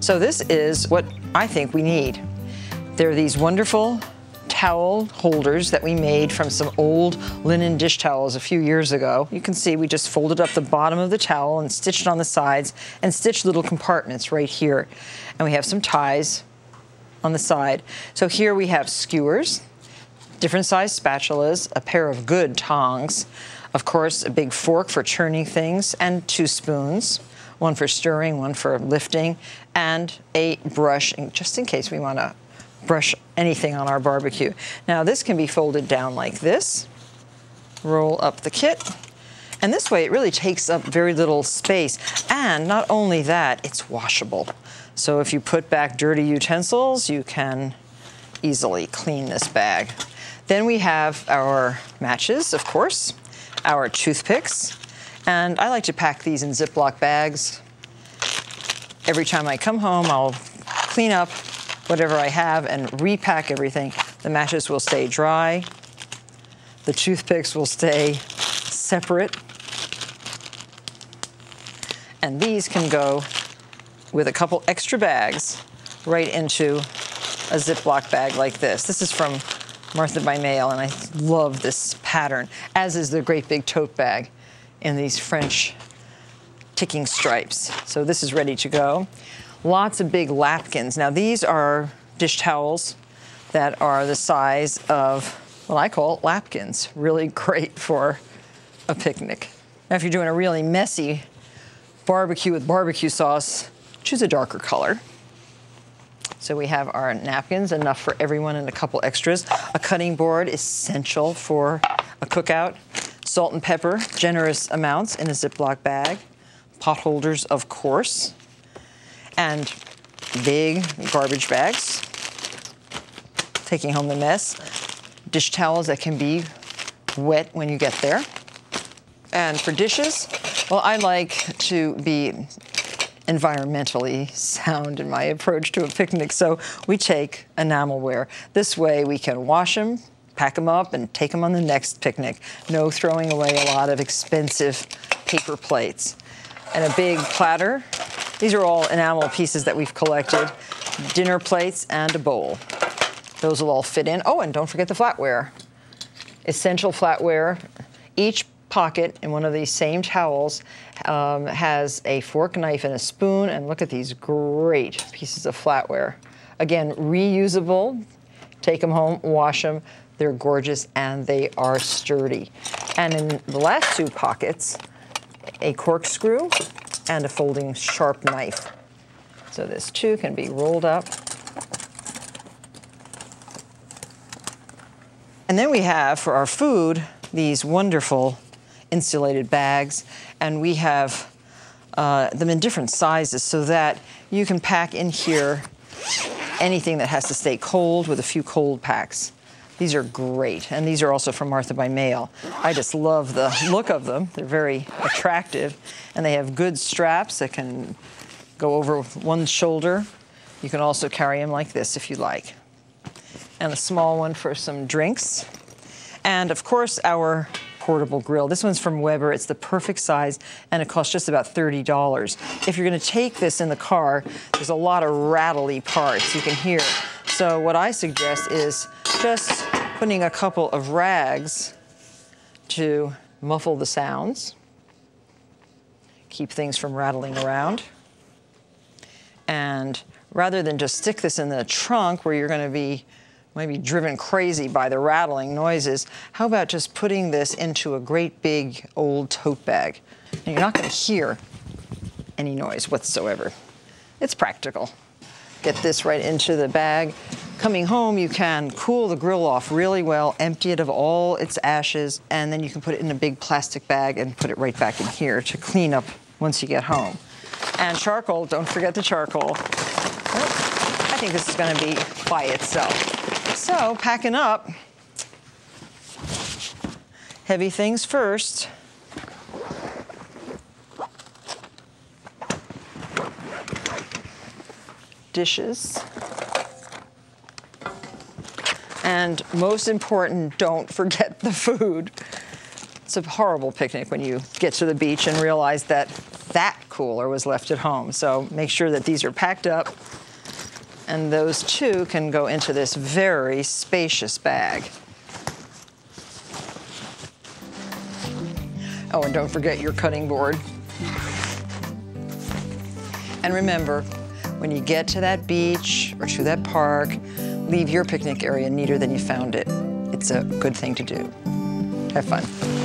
So this is what I think we need. There are these wonderful towel holders that we made from some old linen dish towels a few years ago. You can see we just folded up the bottom of the towel and stitched on the sides and stitched little compartments right here. And we have some ties on the side. So here we have skewers, different size spatulas, a pair of good tongs, of course, a big fork for churning things, and two spoons, one for stirring, one for lifting, and a brush, just in case we want to brush anything on our barbecue. Now this can be folded down like this, roll up the kit, and this way it really takes up very little space. And not only that, it's washable. So if you put back dirty utensils, you can easily clean this bag. Then we have our matches, of course, our toothpicks, and I like to pack these in Ziploc bags. Every time I come home, I'll clean up whatever I have and repack everything. The matches will stay dry. The toothpicks will stay separate. And these can go with a couple extra bags right into a Ziploc bag like this. This is from Martha by Mail, and I love this pattern, as is the great big tote bag in these French ticking stripes. So this is ready to go. Lots of big lapkins. Now these are dish towels that are the size of what I call lapkins. Really great for a picnic. Now if you're doing a really messy barbecue with barbecue sauce, choose a darker color. So we have our napkins, enough for everyone and a couple extras. A cutting board, essential for a cookout. Salt and pepper, generous amounts in a Ziploc bag. Pot holders, of course and big garbage bags, taking home the mess, dish towels that can be wet when you get there. And for dishes, well, I like to be environmentally sound in my approach to a picnic, so we take enamelware. This way we can wash them, pack them up, and take them on the next picnic. No throwing away a lot of expensive paper plates. And a big platter these are all enamel pieces that we've collected. Dinner plates and a bowl. Those will all fit in. Oh, and don't forget the flatware. Essential flatware. Each pocket in one of these same towels um, has a fork, knife, and a spoon. And look at these great pieces of flatware. Again, reusable. Take them home, wash them. They're gorgeous and they are sturdy. And in the last two pockets, a corkscrew and a folding sharp knife. So this too can be rolled up. And then we have for our food these wonderful insulated bags, and we have uh, them in different sizes so that you can pack in here anything that has to stay cold with a few cold packs. These are great, and these are also from Martha by Mail. I just love the look of them. They're very attractive, and they have good straps that can go over one shoulder. You can also carry them like this if you like. And a small one for some drinks. And of course, our portable grill. This one's from Weber. It's the perfect size, and it costs just about $30. If you're gonna take this in the car, there's a lot of rattly parts you can hear. So what I suggest is just putting a couple of rags to muffle the sounds, keep things from rattling around. And rather than just stick this in the trunk where you're going to be maybe driven crazy by the rattling noises, how about just putting this into a great big old tote bag? And you're not going to hear any noise whatsoever. It's practical. Get this right into the bag Coming home, you can cool the grill off really well, empty it of all its ashes, and then you can put it in a big plastic bag and put it right back in here to clean up once you get home. And charcoal, don't forget the charcoal. Oh, I think this is gonna be by itself. So, packing up, heavy things first. Dishes. And most important, don't forget the food. It's a horrible picnic when you get to the beach and realize that that cooler was left at home. So make sure that these are packed up and those two can go into this very spacious bag. Oh, and don't forget your cutting board. And remember, when you get to that beach or to that park, leave your picnic area neater than you found it. It's a good thing to do. Have fun.